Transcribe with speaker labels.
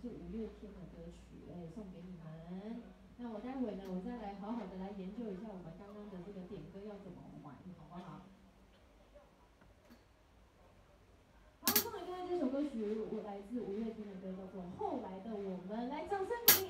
Speaker 1: 是五月天的歌曲，哎，送给你们。那我待会呢，我再来好好的来研究一下我们刚刚的这个点歌要怎么玩，好不好？好，送给各位这首歌曲，我来自五月天的歌，叫做《后来的我们》，来掌声鼓励。